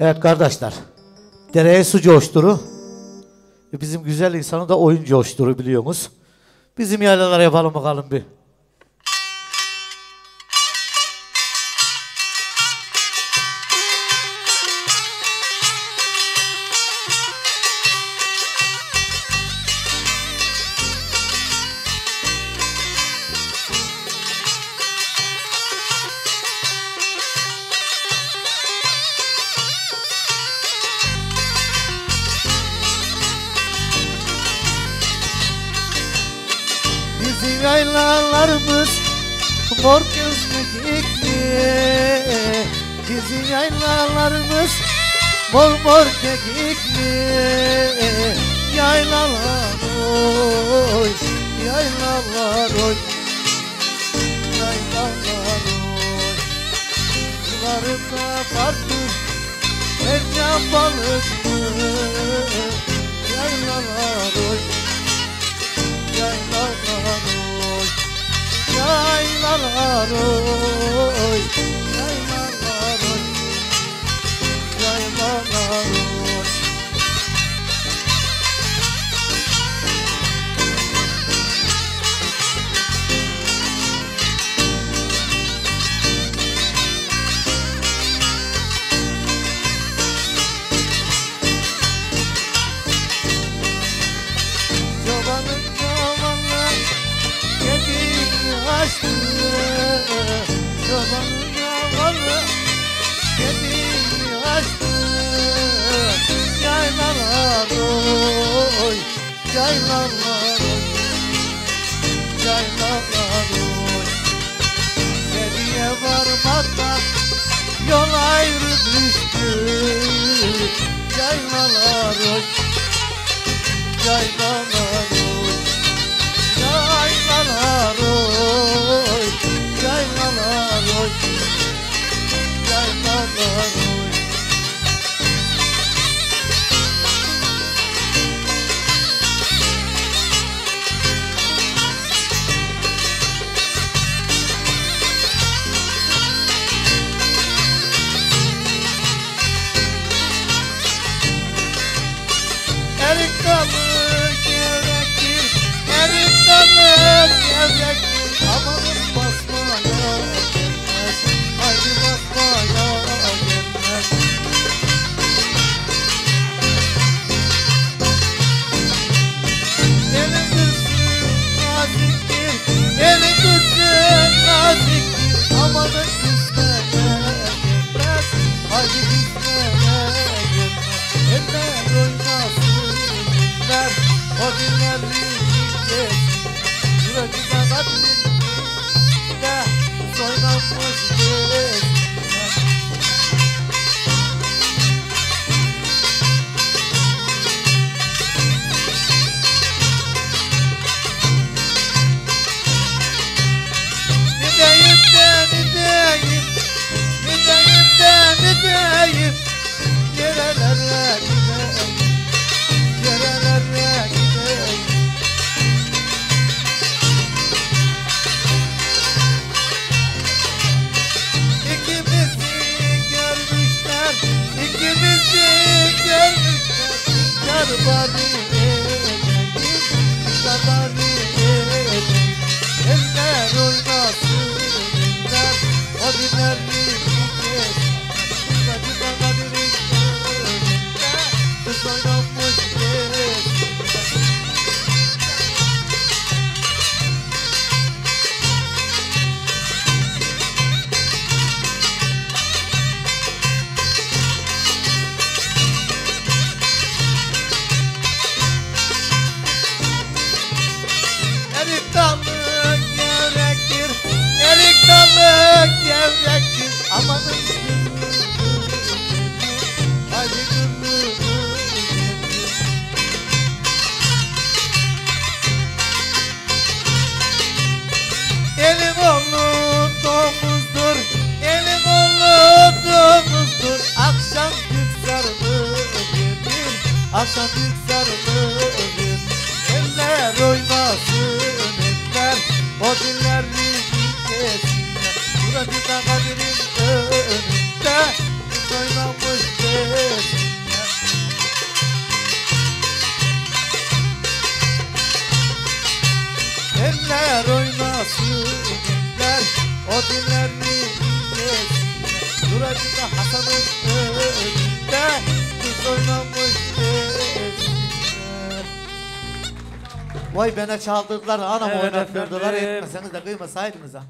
Evet kardeşler. Dereye su coşturu. Bizim güzel insanı da oyun coşturu biliyorsunuz. Bizim yaylalar yapalım bakalım bir. Yaylalarımız mor gözlü ikli Bizim yaylalarımız mor mor kekikli. Yaylalar oy, yaylalar oy. Yaylalar oy. Sularında farklı Ercan balıklı Yaylalar Yaylalar Yaylalar oy Nereye varmadan Yol ayrı düştü Yaylalar oy Yaylalar oy Amanın küsmeye gelmez Haydi küsmeye gelmez Eller oynasın dinler O dinler dinlesin Yüreğine kalbinde Soynanmış everybody Başladık sarılırız Eller oynasın eller O diller bizi kesinler Burası da kadirin önünde. Biz oynamış desinler Eller oynasın eller O diller kesinler. Burası da Hasan'ın önünde. Biz oynamış Vay bana çaldırdılar anam Evet oynattırdılar etmeseniz de kıymasaydınız ha